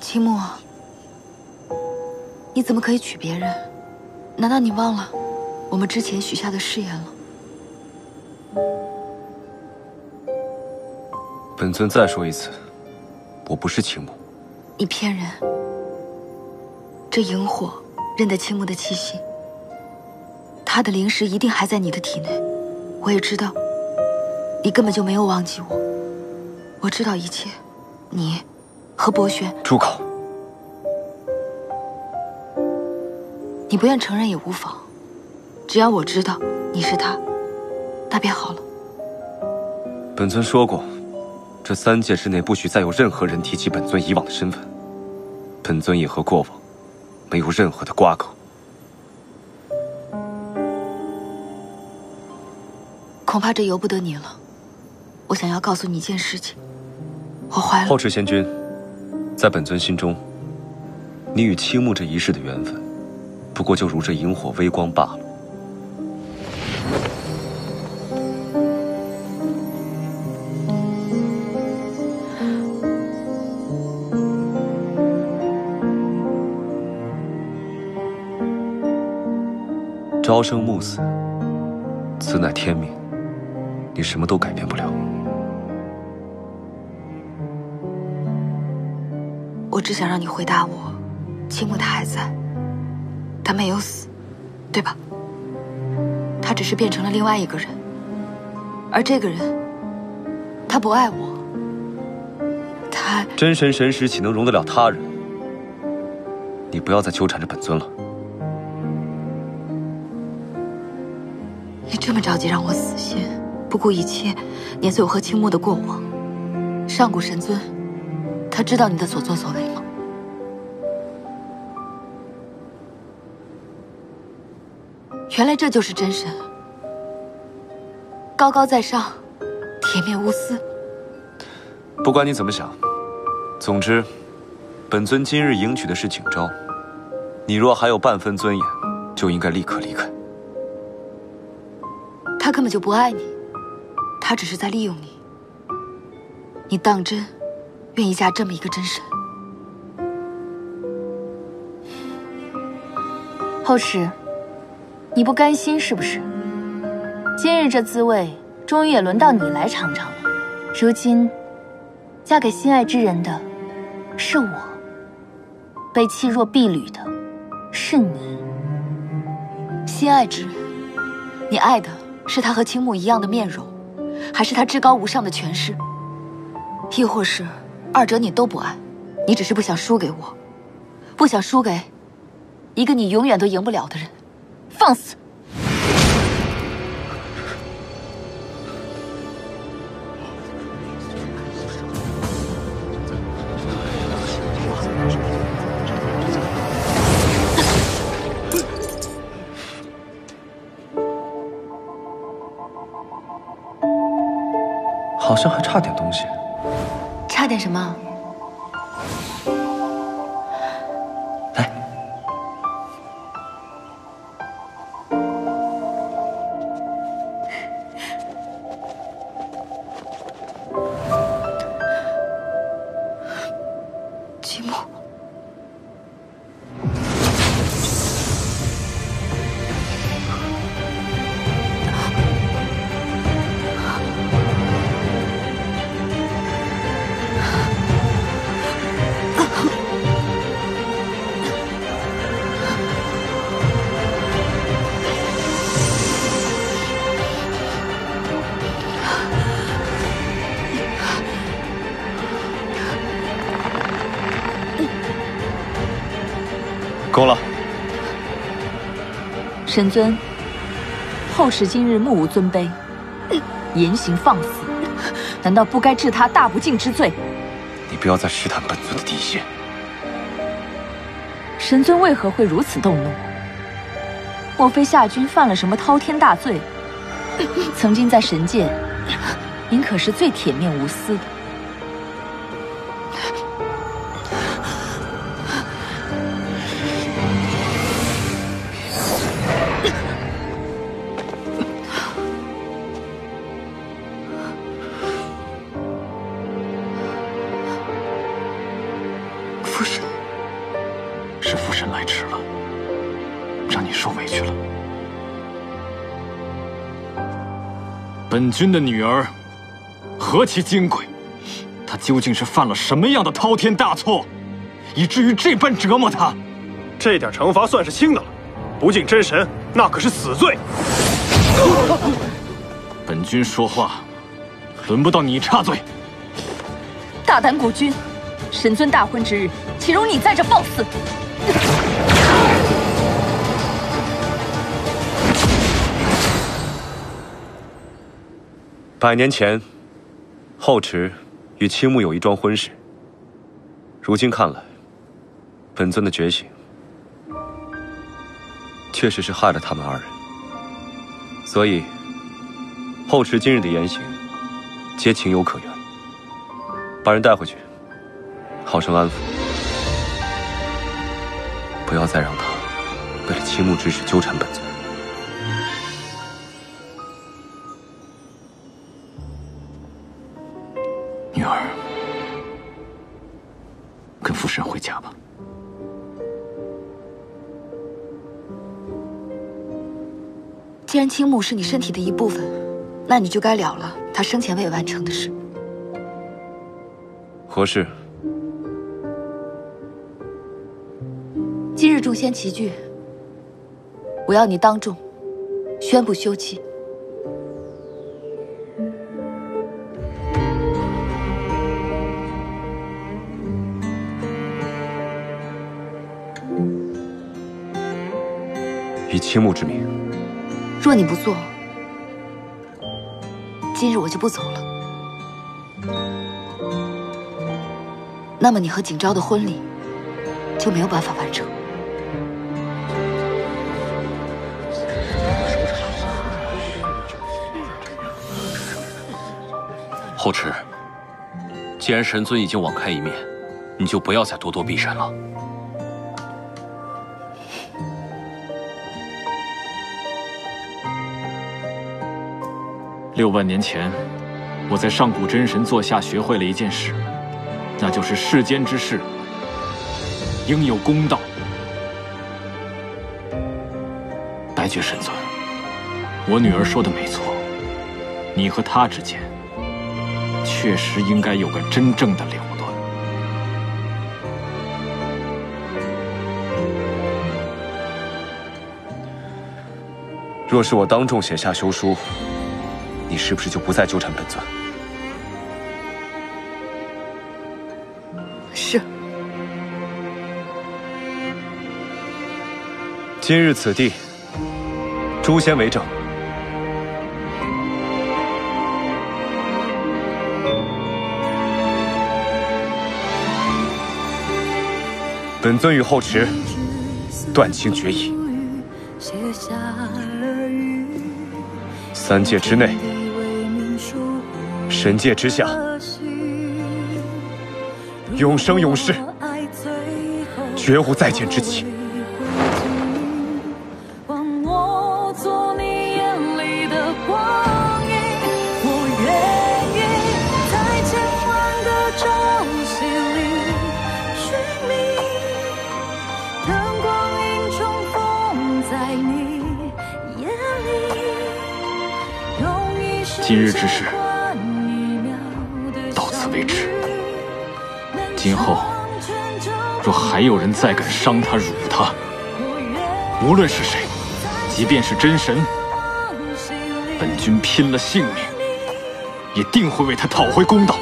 青木，你怎么可以娶别人？难道你忘了我们之前许下的誓言了？本尊再说一次，我不是青木。你骗人！这萤火认得青木的气息，他的灵石一定还在你的体内。我也知道，你根本就没有忘记我。我知道一切，你和博轩。住口！你不愿承认也无妨，只要我知道你是他，那便好了。本尊说过，这三界之内不许再有任何人提起本尊以往的身份。本尊也和过往没有任何的瓜葛。恐怕这由不得你了。我想要告诉你一件事情，我怀了。后池仙君，在本尊心中，你与青木这一世的缘分，不过就如这萤火微光罢了。朝生暮死，此乃天命。你什么都改变不了。我只想让你回答我：青木他还在，他没有死，对吧？他只是变成了另外一个人，而这个人，他不爱我。他真神神识岂能容得了他人？你不要再纠缠着本尊了。你这么着急让我死心？不顾一切，碾碎我和青木的过往。上古神尊，他知道你的所作所为吗？原来这就是真神，高高在上，铁面无私。不管你怎么想，总之，本尊今日迎娶的是景昭。你若还有半分尊严，就应该立刻离开。他根本就不爱你。他只是在利用你，你当真愿意嫁这么一个真神？后池，你不甘心是不是？今日这滋味，终于也轮到你来尝尝了。如今，嫁给心爱之人的是我，被弃若敝履的是你。心爱之人，你爱的是他和青木一样的面容？还是他至高无上的权势，亦或是二者你都不爱，你只是不想输给我，不想输给一个你永远都赢不了的人。放肆！好像还差点东西。差点什么？够了，神尊，后世今日目无尊卑，言行放肆，难道不该治他大不敬之罪？你不要再试探本尊的底线。神尊为何会如此动怒？莫非夏君犯了什么滔天大罪？曾经在神界，您可是最铁面无私的。父神来迟了，让你受委屈了。本君的女儿何其金贵，她究竟是犯了什么样的滔天大错，以至于这般折磨她？这点惩罚算是轻的了，不敬真神那可是死罪。本君说话，轮不到你插嘴。大胆国君，神尊大婚之日，岂容你在这放肆？百年前，后池与青木有一桩婚事。如今看来，本尊的觉醒，确实是害了他们二人。所以，后池今日的言行，皆情有可原。把人带回去，好生安抚，不要再让他为了青木之事纠缠本尊。女儿，跟父神回家吧。既然青木是你身体的一部分，那你就该了了他生前未完成的事。何事？众仙齐聚，我要你当众宣布休妻。以青木之名。若你不做，今日我就不走了。那么你和景昭的婚礼就没有办法完成。后池，既然神尊已经网开一面，你就不要再咄咄逼人了。六万年前，我在上古真神座下学会了一件事，那就是世间之事应有公道。白绝神尊，我女儿说的没错，你和他之间确实应该有个真正的了断。若是我当众写下休书，你是不是就不再纠缠本尊？是。今日此地，诛仙为证。本尊与后池断情绝义，三界之内，神界之下，永生永世，绝无再见之期。今日之事到此为止。今后若还有人再敢伤他、辱他，无论是谁，即便是真神，本君拼了性命，也定会为他讨回公道。